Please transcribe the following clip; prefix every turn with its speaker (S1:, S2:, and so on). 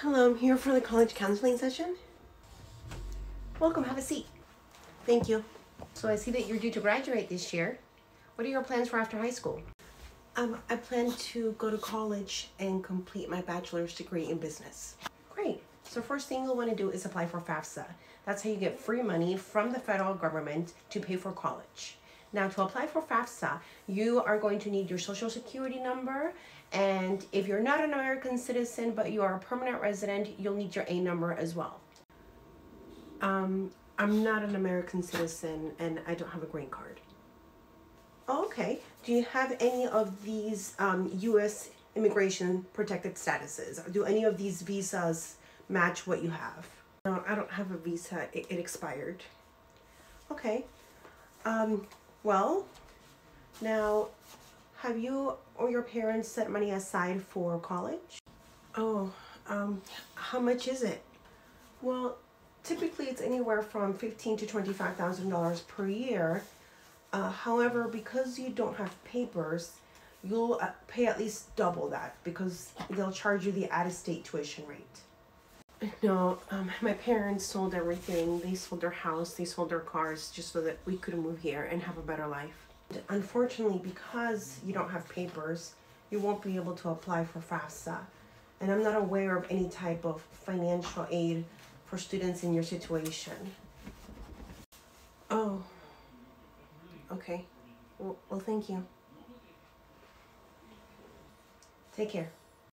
S1: Hello, I'm here for the college counseling session. Welcome, have a seat. Thank you.
S2: So I see that you're due to graduate this year. What are your plans for after high school?
S1: Um, I plan to go to college and complete my bachelor's degree in business.
S2: Great. So first thing you'll want to do is apply for FAFSA. That's how you get free money from the federal government to pay for college. Now to apply for FAFSA, you are going to need your social security number and if you're not an American citizen but you are a permanent resident, you'll need your A number as well.
S1: Um, I'm not an American citizen and I don't have a green card. Okay. Do you have any of these um, U.S. immigration protected statuses? Do any of these visas match what you have? No, I don't have a visa. It, it expired. Okay. Um, well, now, have you or your parents set money aside for college? Oh, um, how much is it? Well, typically it's anywhere from fifteen to twenty-five thousand dollars per year. Uh, however, because you don't have papers, you'll uh, pay at least double that because they'll charge you the out-of-state tuition rate. No, um, my parents sold everything. They sold their house, they sold their cars just so that we could move here and have a better life. Unfortunately, because you don't have papers, you won't be able to apply for FAFSA. And I'm not aware of any type of financial aid for students in your situation. Oh, okay. Well, well thank you. Take care.